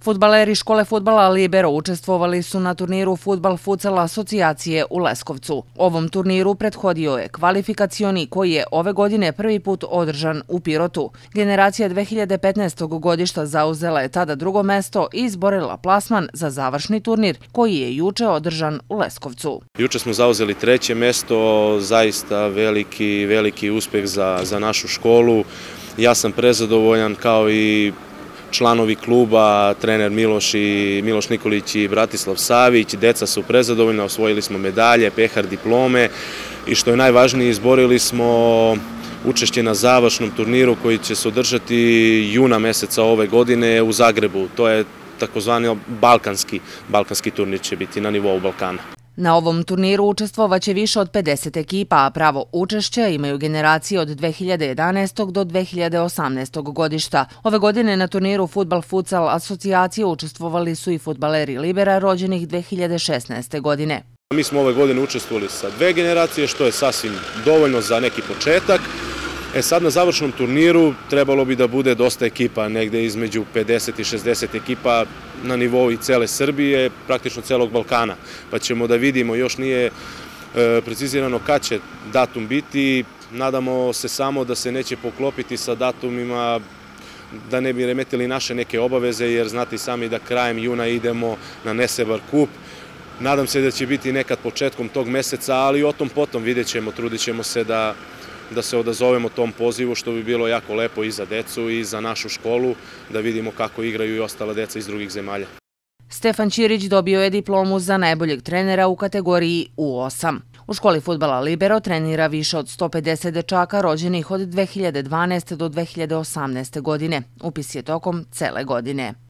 Futbaleri škole futbala Libero učestvovali su na turniru Futbal Futsal asocijacije u Leskovcu. Ovom turniru prethodio je kvalifikacioni koji je ove godine prvi put održan u Pirotu. Generacija 2015. godišta zauzela je tada drugo mesto i izborila plasman za završni turnir koji je juče održan u Leskovcu. Juče smo zauzeli treće mesto, zaista veliki, veliki uspeh za, za našu školu. Ja sam prezadovoljan kao i članovi kluba, trener Miloš i Miloš Nikolić i Bratislav Savić, deca su prezadovoljna, osvojili smo medalje, pehar, diplome i što je najvažnije, izborili smo učešće na završnom turniru koji će se održati juna meseca ove godine u Zagrebu. To je takozvani balkanski, balkanski turnir će biti na nivou Balkana. Na ovom turniru učestvovaće više od 50 ekipa, a pravo učešća imaju generacije od 2011. do 2018. godišta. Ove godine na turniru Futbal Futsal asocijacije učestvovali su i futbaleri Libera rođenih 2016. godine. Mi smo ove godine učestvovali sa dve generacije, što je sasvim dovoljno za neki početak. E sad na završnom turniru trebalo bi da bude dosta ekipa, negde između 50 i 60 ekipa na nivou i cele Srbije, praktično celog Balkana. Pa ćemo da vidimo, još nije e, precizirano kad će datum biti, nadamo se samo da se neće poklopiti sa datumima da ne bi remetili naše neke obaveze, jer znate sami da krajem juna idemo na Nesebar kup. Nadam se da će biti nekad početkom tog meseca, ali o tom potom vidjet ćemo, trudit ćemo se da da se odazovemo tom pozivu, što bi bilo jako lepo i za decu i za našu školu, da vidimo kako igraju i ostala deca iz drugih zemalja. Stefan Ćirić dobio je diplomu za najboljeg trenera u kategoriji U8. U školi futbala Libero trenira više od 150 dečaka rođenih od 2012. do 2018. godine. Upis je tokom cele godine.